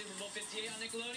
anywhere. Because Super Bowl